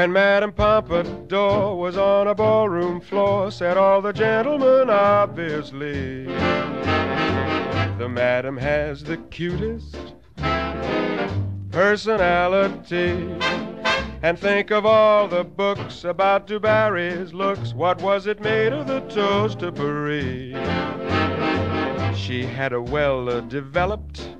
When Madame Pompadour was on a ballroom floor, said all the gentlemen obviously. The madam has the cutest personality. And think of all the books about Du Barry's looks. What was it made of the toast to Paris? She had a well developed